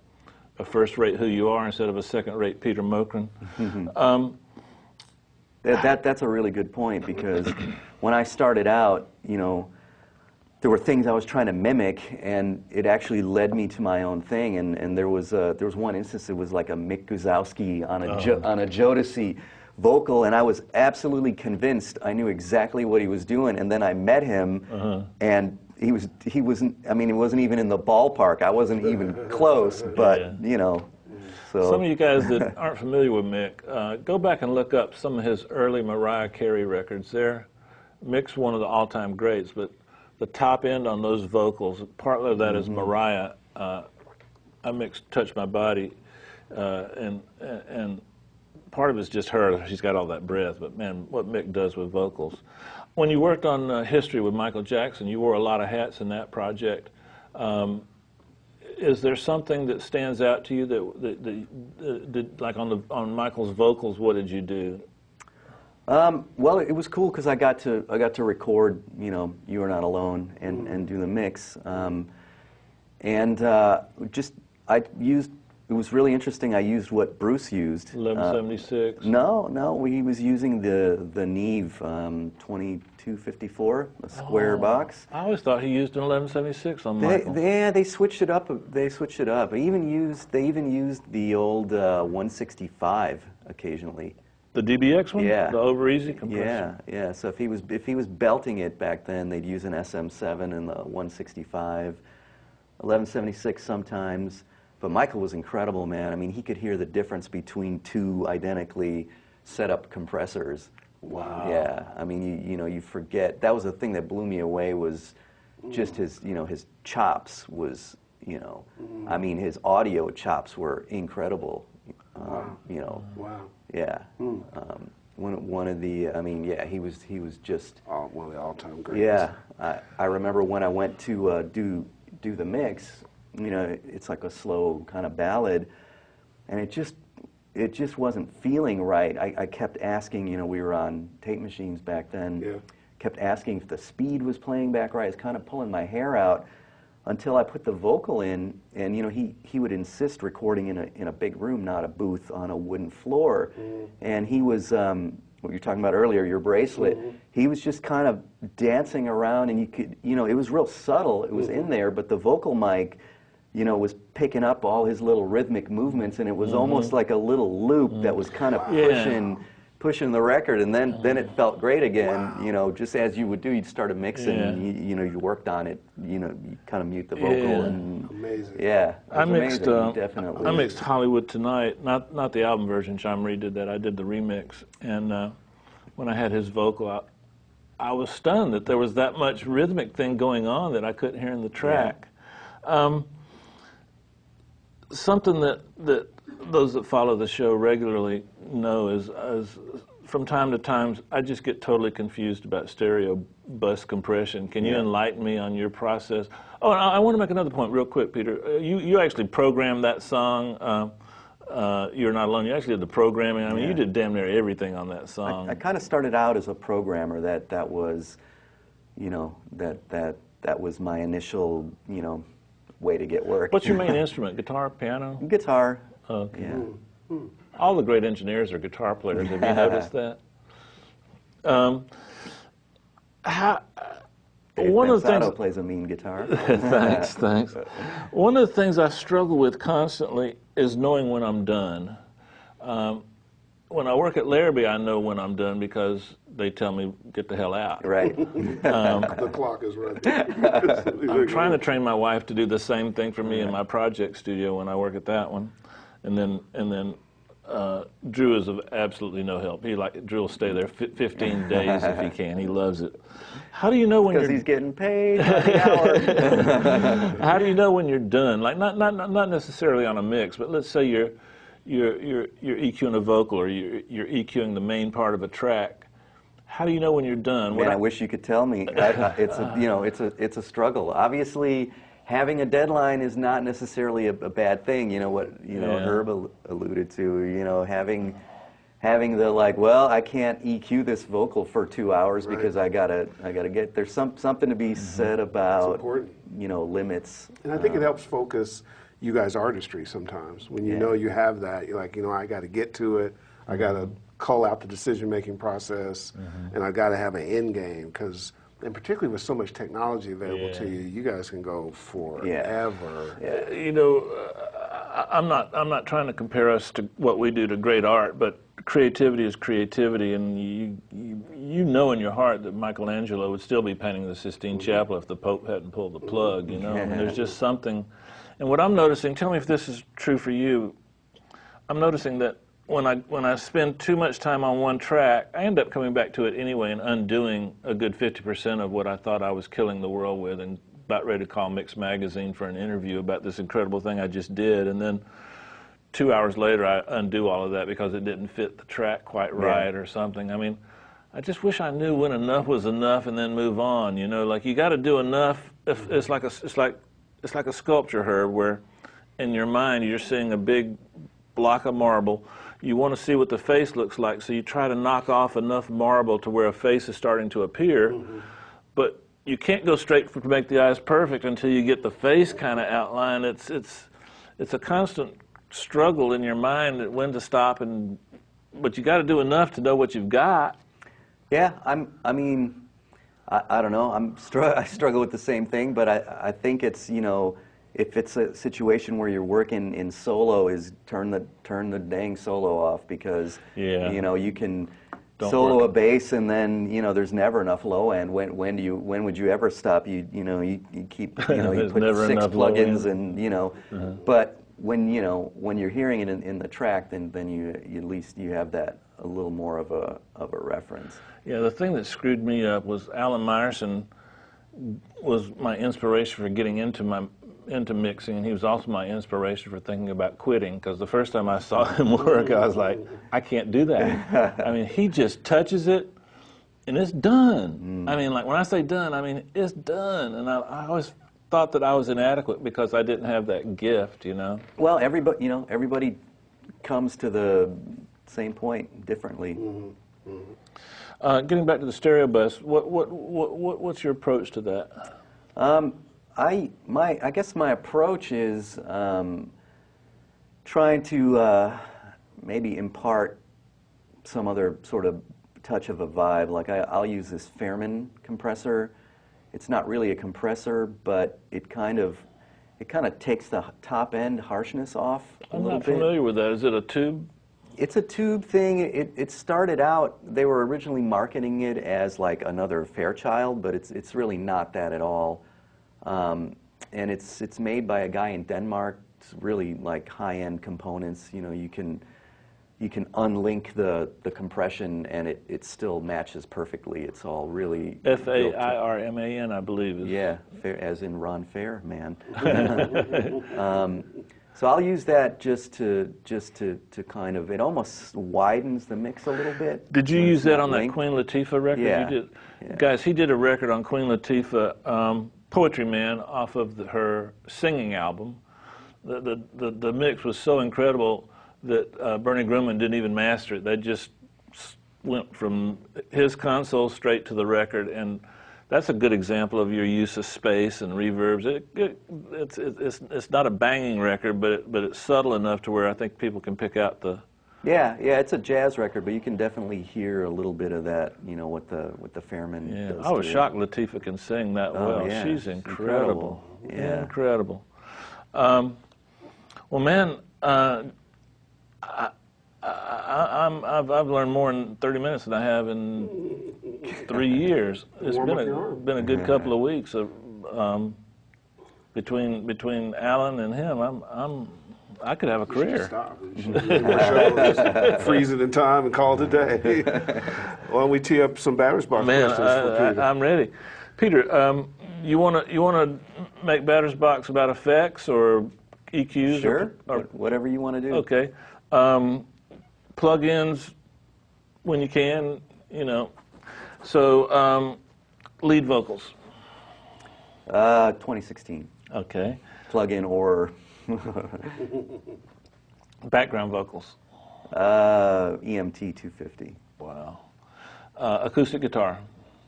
a first rate who you are instead of a second rate peter mokran *laughs* um, That, that, that's a really good point because when I started out, you know, there were things I was trying to mimic, and it actually led me to my own thing. And, and there was a, there was one instance it was like a Mick Guzauski on a jo- on a Jodeci vocal, and I was absolutely convinced I knew exactly what he was doing. And then I met him, and he was he wasn't. I mean, he wasn't even in the ballpark. I wasn't even close. *laughs* But Yeah. you know, so Some of you guys that *laughs* aren't familiar with Mick, uh, go back and look up some of his early Mariah Carey records. There, Mick's one of the all-time greats, but the top end on those vocals, partly of that is Mariah. Uh, I mixed "Touch My Body," uh, and and part of it's just her. She's got all that breath, but man, what Mick does with vocals. When you worked on uh, history with Michael Jackson, you wore a lot of hats in that project. Um, is there something that stands out to you that, that, that, did, like on the on Michael's vocals? What did you do? Um, well, it was cool because I got to I got to record, you know, "You Are Not Alone" and, and do the mix, um, and uh, just I used. It was really interesting. I used what Bruce used. Eleven seventy six. Uh, no, no, he was using the the Neve um, 2254, a square box. I always thought he used an eleven seventy six on They, Michael. they, yeah, they switched it up. They switched it up. They even used they even used the old uh, 165 occasionally. The DBX one, Yeah. the over easy compressor. Yeah, yeah. So if he was if he was belting it back then, they'd use an SM7 and the 165, 1176 sometimes. But Michael was incredible, man. I mean, he could hear the difference between two identically set up compressors. Wow. Yeah. I mean, you you know, you forget. That was the thing that blew me away was just his, you know, his chops was, you know, I mm-hmm. mean, his audio chops were incredible. Um, you know, Wow. yeah. Um, one one of the. I mean, yeah, he was he was just. All, one of the all-time greats. Yeah, I, I remember when I went to uh, do do the mix. You know, it's like a slow kind of ballad, and it just it just wasn't feeling right. I, I kept asking. You know, we were on tape machines back then. Yeah. Kept asking if the speed was playing back right. I was kind of pulling my hair out until I put the vocal in, and you know, he, he would insist recording in a in a big room, not a booth on a wooden floor. Mm-hmm. And he was um, what you're talking about earlier, your bracelet. Mm-hmm. He was just kind of dancing around, and you could, you know, it was real subtle. It was in mm-hmm. there, but the vocal mic, you know, was picking up all his little rhythmic movements, and it was almost like a little loop that was kind of Yeah. Pushing pushing the record, and then then it felt great again. You know, just as you would do, you'd start a mixing. Yeah. You, you know, you worked on it. You know, you kind of mute the vocal, Yeah. and Amazing. yeah, I mixed. amazing. Uh, definitely. I mixed Hollywood Tonight, not not the album version. Sean Marie did that. I did the remix, and uh, when I had his vocal, I, I was stunned that there was that much rhythmic thing going on that I couldn't hear in the track. Um, something that that those that follow the show regularly know is, is from time to time I just get totally confused about stereo bus compression. Can you Yeah. enlighten me on your process? Oh, and I, I want to make another point real quick, Peter. Uh, you you actually programmed that song. Uh, uh, You're not alone. You actually did the programming. I mean, you did damn near everything on that song. I, I kind of started out as a programmer. That that was, you know, that that that was my initial, you know, way to get work. What's your main *laughs* instrument? Guitar, piano? guitar? Okay. Yeah. All the great engineers are guitar players. Have you *laughs* noticed that? Um, how, Dave one of the Pensado things. plays a mean guitar. *laughs* *laughs* thanks, thanks. One of the things I struggle with constantly is knowing when I'm done. Um, when I work at Larrabee, I know when I'm done because they tell me get the hell out. right. The clock is running. I'm trying to train my wife to do the same thing for me in my project studio when I work at that one, and then and then uh, Drew is of absolutely no help. He like Drew will stay there fi 15 *laughs* days if he can. He loves it. How do you know when Because he's getting paid by the hour. *laughs* How do you know when you're done? Like not not not necessarily on a mix, but let's say you're you're you're you're EQing a vocal or you're you're EQing the main part of a track. How do you know when you're done? Man, I wish you could tell me. I, I, it's a, you know, it's a, it's a struggle. Obviously, having a deadline is not necessarily a, a bad thing. You know what, you know, Yeah. Herb al- alluded to. You know, having, having the like, well, I can't EQ this vocal for two hours because I gotta, I gotta get. There's some something to be mm-hmm. said about, you know, limits. And I think it um, helps focus you guys' artistry sometimes. When you Yeah. know you have that, you're like, you know, I got to get to it. I got to cull out the decision-making process, mm-hmm. and I got to have an end game because, and particularly with so much technology available to you, you guys can go forever. Yeah. you know, uh, I'm not I'm not trying to compare us to what we do to great art, but creativity is creativity, and you you, you know in your heart that Michelangelo would still be painting the Sistine Chapel if the Pope hadn't pulled the plug. You know, I mean, there's just something. And what I'm noticing, tell me if this is true for you. I'm noticing that when I when I spend too much time on one track, I end up coming back to it anyway and undoing a good 50% of what I thought I was killing the world with, and about ready to call Mix Magazine for an interview about this incredible thing I just did, and then two hours later I undo all of that because it didn't fit the track quite right or something. I mean, I just wish I knew when enough was enough and then move on. You know, like you got to do enough. If mm-hmm. it's like a it's like it's like a sculpture, Herb, where in your mind you're seeing a big block of marble. You want to see what the face looks like, so you try to knock off enough marble to where a face is starting to appear. Mm-hmm. But you can't go straight for, to make the eyes perfect until you get the face kind of outlined. It's it's it's a constant struggle in your mind at when to stop and but you got to do enough to know what you've got. Yeah, I'm. I mean, I, I don't know. I'm. Str- *laughs* I struggle with the same thing, but I, I think it's you know, if it's a situation where you're working in solo, is turn the turn the dang solo off because Yeah. you know you can Don't solo work. a bass and then you know there's never enough low end. When when do you when would you ever stop? You you know you, you keep *laughs* you know you put six plugins and you know, uh-huh. but when you know when you're hearing it in, in the track, then then you, you at least you have that a little more of a of a reference. Yeah, the thing that screwed me up was Alan Meyerson was my inspiration for getting into my into mixing, he was also my inspiration for thinking about quitting. Because the first time I saw *laughs* him work, I was like, I can't do that. I mean, he just touches it, and it's done. I mean, like when I say done, I mean it's done. And I, I always thought that I was inadequate because I didn't have that gift, you know. Well, everybody, you know, everybody comes to the same point differently. Uh, getting back to the stereo bus, what, what, what, what, what's your approach to that? Um, I my I guess my approach is um, trying to uh, maybe impart some other sort of touch of a vibe. Like I, I'll use this Fairman compressor. It's not really a compressor, but it kind of it kind of takes the top end harshness off a I'm little not bit. familiar with that. Is it a tube? It's a tube thing. It, it started out, they were originally marketing it as like another Fairchild, but it's, it's really not that at all. Um, and it's, it's made by a guy in Denmark. It's really like high end components. You know, you can, you can unlink the, the compression and it, it still matches perfectly. It's all really. F A built to- I R M A N, I believe. Is, yeah, fair, as in Ron Fair, man. *laughs* *laughs* um, so I'll use that just to just to, to kind of it almost widens the mix a little bit. Did you use that on that. Queen Latifah record? Yeah, You did. yeah. Guys, he did a record on Queen Latifah, um, Poetry Man, off of the, her singing album. The, the, the, the mix was so incredible that uh, Bernie Grundman didn't even master it. They just went from his console straight to the record, and that's a good example of your use of space and reverbs. It, it, it's, it's, it's not a banging record, but, it, but it's subtle enough to where I think people can pick out the, Yeah, yeah, it's a jazz record, but you can definitely hear a little bit of that. You know what the what the Fairman Yeah, does. I was to it. shocked Latifah can sing that Oh, well. yeah, She's incredible. incredible. Yeah. Incredible. Um, well, man, uh, I, I, I'm, I've, I've learned more in 30 minutes than I have in three *laughs* years. It's Warm been a, been a good couple of weeks of, um, between between Alan and him. I'm, I'm I could have a career. Stop. We should end the *laughs* freeze it in time and call it a day. *laughs* Why don't we tee up some batter's box Man, questions for I, Peter? I, I'm ready. Peter, um, you want to you want to make batter's box about effects or EQs? Sure, Or, or, whatever you want to do. okay. Um, plug-ins when you can, you know. So um, lead vocals. Uh, 2016, Okay. plug-in or *laughs* Background vocals. uh, EMT 250, Wow. Uh, acoustic guitar.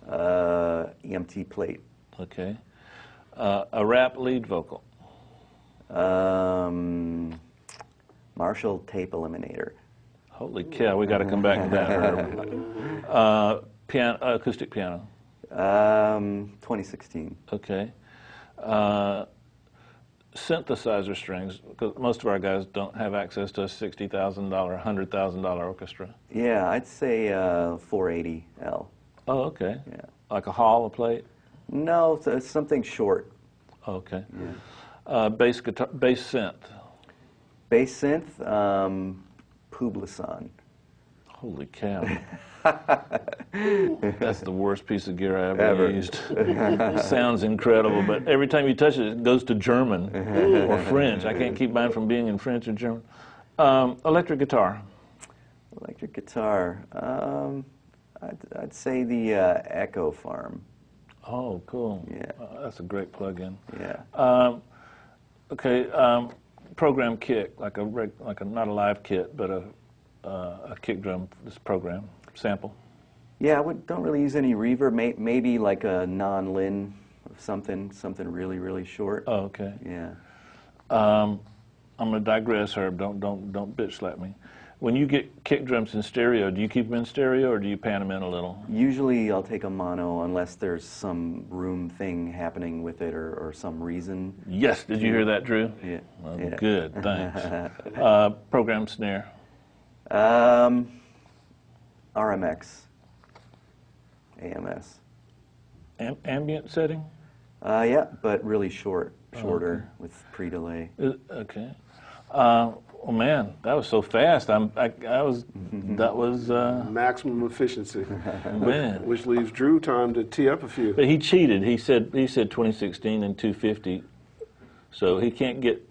uh, EMT plate. Okay. Uh, a rap lead vocal. Um, Marshall tape eliminator. Holy cow, we got to come back to that. *laughs* Uh, piano, acoustic piano. Um, 2016. Okay. Uh, synthesizer strings, because most of our guys don't have access to a $60,000, $100,000 orchestra. Yeah, I'd say uh, 480L. Oh, okay. Yeah. Like a hall, a plate? No, it's, it's something short. Okay. Uh, bass guitar, bass synth. Bass synth, um, Publison. Holy cow. *laughs* That's the worst piece of gear I ever, Ever. used. Sounds incredible, but every time you touch it, it goes to German or French. I can't keep mine from being in French or German. Um, electric guitar. Electric guitar. Um, I'd, I'd say the uh, Echo Farm. Oh, cool. Yeah. Uh, that's a great plug-in. Yeah. Um, okay, um, program kick, like a reg, like a not a live kit, but a uh, a kick drum. This program sample. Yeah, I would, don't really use any reverb. May, maybe like a non-lin something, something really, really short. Oh, okay. Yeah. Um, I'm gonna digress, Herb. Don't don't don't bitch slap me. When you get kick drums in stereo, do you keep them in stereo or do you pan them in a little? Usually I'll take a mono unless there's some room thing happening with it or, or some reason. Yes. Did you hear that, Drew? Yeah. Well, yeah. Good. Thanks. *laughs* uh, program snare. Um, RMX. AMS. Am- ambient setting. Uh, yeah, but really short, shorter with pre-delay. Uh, Okay. Uh, oh man, that was so fast. I'm. I, I was. That was. Uh, Maximum efficiency, *laughs* man. which leaves Drew time to tee up a few. But he cheated. He said. He said 2016 and 250. So he can't get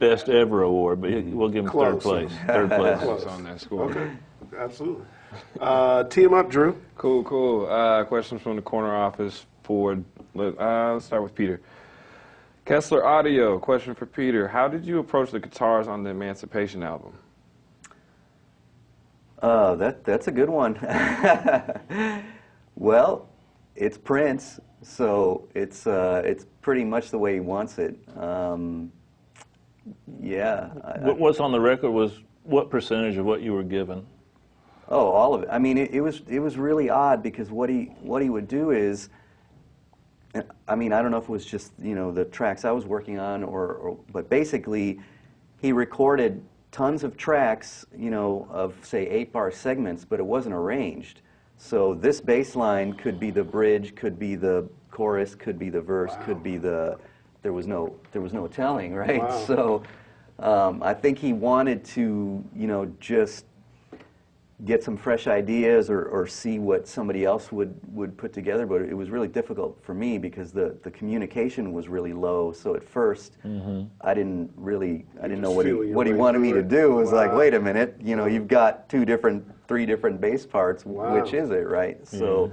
best ever award, but he, we'll give him Close. third place. *laughs* Third place. Close on that score. Okay, absolutely. Uh, tee 'em up, Drew. Cool, cool. Uh, questions from the corner office for, let, uh, let's start with Peter. Kessler Audio, question for Peter. How did you approach the guitars on the Emancipation album? Uh, that that's a good one. *laughs* well, it's Prince, so it's uh, it's pretty much the way he wants it. Um, yeah. I- What, was on the record was what percentage of what you were given? Oh, all of it. I mean, it, it was it was really odd because what he what he would do is, I mean, I don't know if it was just you know the tracks I was working on, or, or but basically, he recorded tons of tracks, you know, of say eight bar segments, but it wasn't arranged. So this bass line could be the bridge, could be the chorus, could be the verse, could be the. There was no there was no telling, right? Wow. *laughs* So. Um, I think he wanted to, you know, just get some fresh ideas or, or see what somebody else would, would put together. But it was really difficult for me because the, the communication was really low. So at 1st I didn't really, I didn't know what he, what he wanted me to do. It was like, wait a minute, you know, you've got two different, three different bass parts. Wow. Which is it, right? So.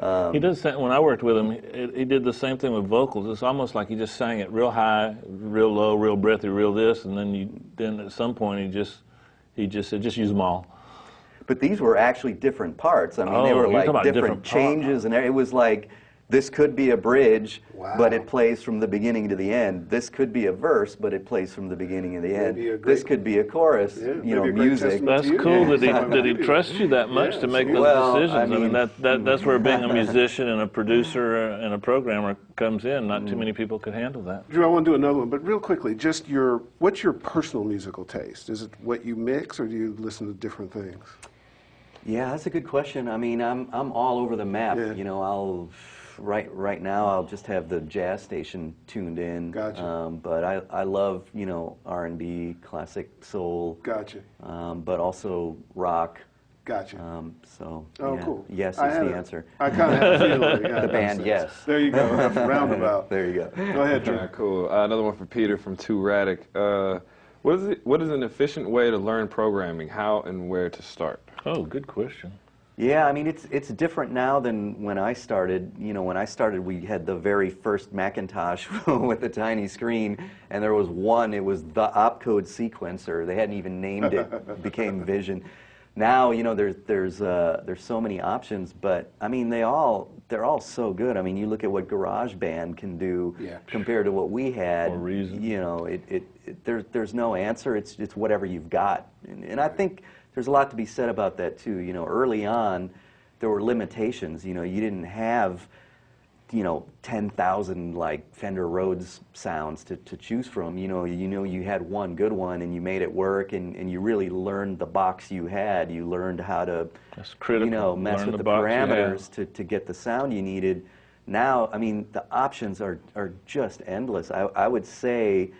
Um, He does. When I worked with him, he, he did the same thing with vocals. It's almost like he just sang it real high, real low, real breathy, real this, and then you. Then at some point, he just he just said, just use them all. But these were actually different parts. I mean, they Oh, were like different, different changes, and it was like this could be a bridge, Wow. but it plays from the beginning to the end. This could be a verse, but it plays from the beginning to the end. Maybe this could be a chorus, Yeah, you know, music. That's you. cool that he Yeah. that he trusts you that much Yeah, to make so- those Well, decisions. I mean, mean- that, that that's where being a *laughs* musician and a producer and a programmer comes in. Not too mm. many people could handle that. Drew, I want to do another one, but real quickly, just your what's your personal musical taste? Is it what you mix, or do you listen to different things? Yeah, that's a good question. I mean, I'm I'm all over the map. Yeah. You know, I'll right right now I'll just have the jazz station tuned in. Gotcha. Um, but I I love you know R and B, classic soul, Gotcha, um, but also rock. gotcha. Um, so oh, yeah. cool. Yes is the a- answer. I kind of had a feeling. Yeah, *laughs* The band, yes. There you go. That's roundabout. *laughs* There you go. Go ahead, Drew. All right, cool. Uh, another one for Peter from Two Radic. Uh, what is it? What is an efficient way to learn programming? How and where to start? Oh, good question. Yeah, I mean it's it's different now than when I started. You know, when I started, we had the very first Macintosh *laughs* with the tiny screen, and there was one. It was the opcode sequencer. They hadn't even named it. it became *laughs* Vision. Now, you know, there's there's uh, there's so many options, but I mean, they all they're all so good. I mean, you look at what GarageBand can do Yeah. compared to what we had. For Reason. You know, it, it, it there's there's no answer. It's it's whatever you've got, and, and I think there's a lot to be said about that too. You know, early on, there were limitations. You know, you didn't have, you know, 10,000 like Fender Rhodes sounds to, to choose from. You know, you know you had one good one and you made it work, and, and you really learned the box you had. You learned how to, That's critical. you know, mess Learn with the the, box you have. parameters to, to get the sound you needed. Now, I mean, the options are, are just endless. I, I would say,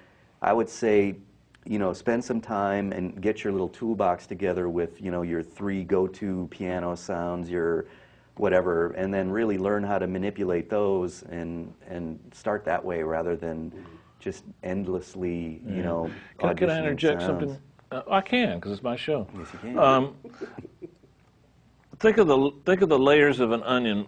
I would say, you know, spend some time and get your little toolbox together with, you know, your three go-to piano sounds, your whatever, and then really learn how to manipulate those and and start that way rather than just endlessly, you know. Can, I- can I interject sounds. something? Uh, I can because it's my show. Yes, you can. Um, think of the think of the layers of an onion.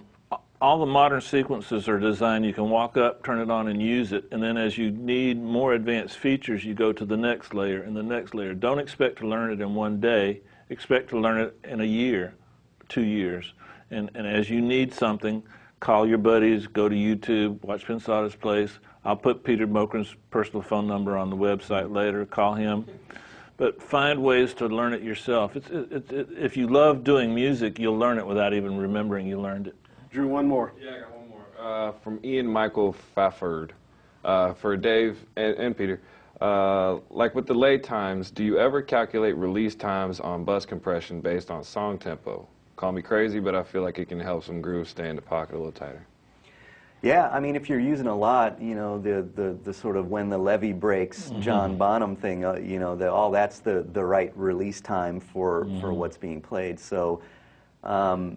All the modern sequences are designed. You can walk up, turn it on, and use it. And then, as you need more advanced features, you go to the next layer and the next layer. Don't expect to learn it in one day. Expect to learn it in a year, two years. And and as you need something, call your buddies. Go to YouTube. Watch Pensado's Place. I'll put Peter Mokran's personal phone number on the website later. Call him but find ways to learn it yourself. It, it, if you love doing music, you'll learn it without even remembering you learned it. Drew, one more. Yeah, I got one more. Uh, from Ian Michael Fafford. Uh, for Dave and, and Peter. Uh, like with delay times, do you ever calculate release times on bus compression based on song tempo? Call me crazy, but I feel like it can help some grooves stay in the pocket a little tighter. Yeah, I mean, if you're using a lot, you know, the, the, the sort of when the levee breaks, John Bonham thing, uh, you know, the, all that's the, the right release time for, for what's being played. So, um,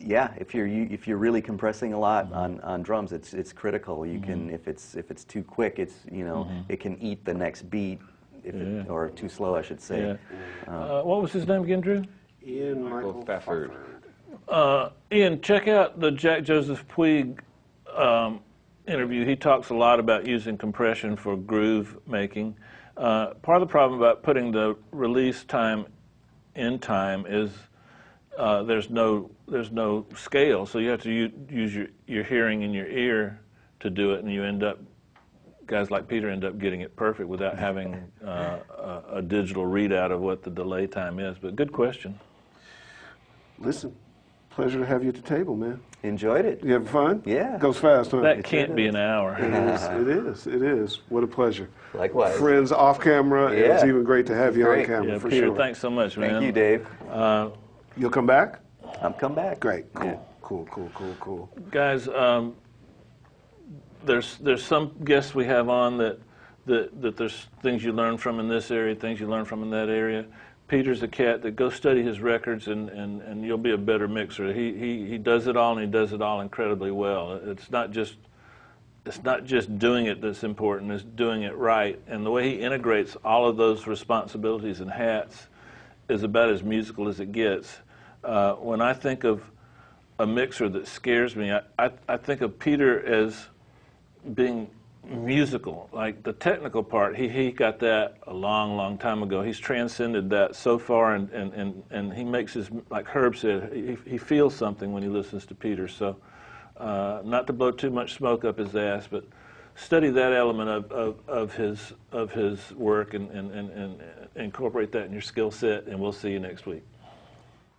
Yeah, if you're you, if you're really compressing a lot on, on drums, it's it's critical. You can if it's if it's too quick, it's you know it can eat the next beat, if it, or too slow, I should say. Yeah. Uh, what was his name again, Drew? Ian Michael Michael Pfefford. Uh, Ian, check out the Jack Joseph Puig um, interview. He talks a lot about using compression for groove making. Uh, part of the problem about putting the release time in time is uh, there's no there's no scale, so you have to u- use your, your hearing in your ear to do it, and you end up guys like Peter end up getting it perfect without having uh, a, a digital readout of what the delay time is. But good question. Listen, pleasure to have you at the table, man. Enjoyed it. You having fun? Yeah. Goes fast, huh? That can't be an hour. It is. *laughs* It is. It is. What a pleasure. Likewise. Friends off camera. and It's Yeah. even great to have you on camera Yeah, for Peter, sure. thanks so much, man. Thank you, Dave. Uh, You'll come back? I'm come back. Great. Cool. Yeah. Cool. Cool. Cool. Cool. guys, um, there's there's some guests we have on that, that that there's things you learn from in this area, things you learn from in that area. Peter's a cat that go study his records and, and, and you'll be a better mixer. He, he he does it all and he does it all incredibly well. It's not just it's not just doing it that's important, it's doing it right. And the way he integrates all of those responsibilities and hats is about as musical as it gets. Uh, when I think of a mixer that scares me, I, I, I think of Peter as being musical. Like the technical part, he, he got that a long, long time ago. He's transcended that so far, and, and, and, and he makes his, like Herb said, he, he feels something when he listens to Peter. So, uh, not to blow too much smoke up his ass, but study that element of, of, of his of his work and, and, and, and incorporate that in your skill set, and we'll see you next week.